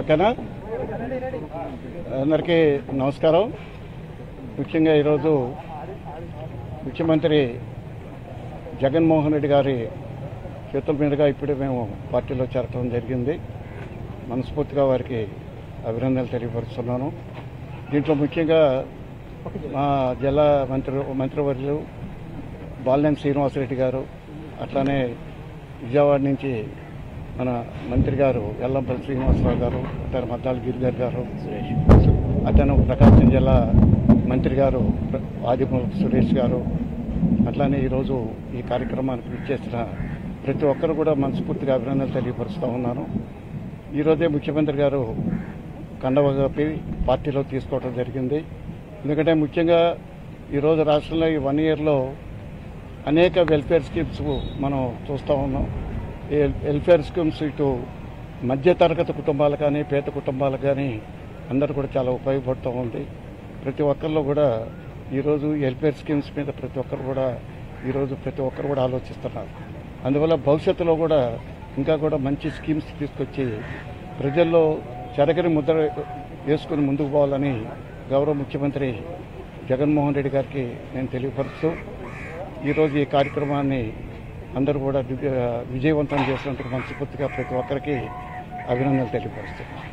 ఓకేనా? అందరికీ నమస్కారం. ముఖ్యంగా ఈరోజు ముఖ్యమంత్రి జగన్మోహన్ రెడ్డి గారి చేతుల మీదుగా ఇప్పుడే మేము పార్టీలో చేరటం జరిగింది. మనస్ఫూర్తిగా వారికి అభినందనలు తెలియపరుస్తున్నాను. దీంట్లో ముఖ్యంగా మా జిల్లా మంత్రి మంత్రివర్యులు బాలినేని శ్రీనివాసరెడ్డి గారు అట్లానే విజయవాడ నుంచి మన మంత్రి గారు ఎల్లంపల్లి శ్రీనివాసరావు గారు అతను మద్దాల గిరిగారు గారు అతను ప్రకాశం జిల్లా మంత్రి గారు ఆదిమూలపు సురేష్ గారు అట్లానే ఈరోజు ఈ కార్యక్రమానికి ఇచ్చేసిన ప్రతి ఒక్కరు కూడా మనస్ఫూర్తిగా అభినందనలు తెలియపరుస్తూ ఉన్నాను. ఈరోజే ముఖ్యమంత్రి గారు కండవ కప్పి పార్టీలో తీసుకోవడం జరిగింది. ఎందుకంటే ముఖ్యంగా ఈరోజు రాష్ట్రంలో ఈ వన్ ఇయర్లో అనేక వెల్ఫేర్ స్కీమ్స్ మనం చూస్తూ ఉన్నాం. వెల్ఫేర్ స్కీమ్స్ ఇటు మధ్యతరగతి కుటుంబాలు కానీ పేద కుటుంబాలు కానీ అందరూ కూడా చాలా ఉపయోగపడుతూ ఉంది. ప్రతి ఒక్కరిలో కూడా ఈరోజు వెల్ఫేర్ స్కీమ్స్ మీద ప్రతి ఒక్కరు కూడా ఈరోజు ప్రతి ఒక్కరు కూడా ఆలోచిస్తున్నారు. అందువల్ల భవిష్యత్తులో కూడా ఇంకా కూడా మంచి స్కీమ్స్ తీసుకొచ్చి ప్రజల్లో చెరగని ముద్ర వేసుకుని ముందుకు పోవాలని గౌరవ ముఖ్యమంత్రి జగన్మోహన్ రెడ్డి గారికి నేను తెలియపరుస్తూ ఈరోజు ఈ కార్యక్రమాన్ని అందరూ కూడా విజయవంతం చేసినందుకు మనస్ఫూర్తిగా ప్రతి ఒక్కరికి అభినందనలు తెలియపరుస్తున్నాను.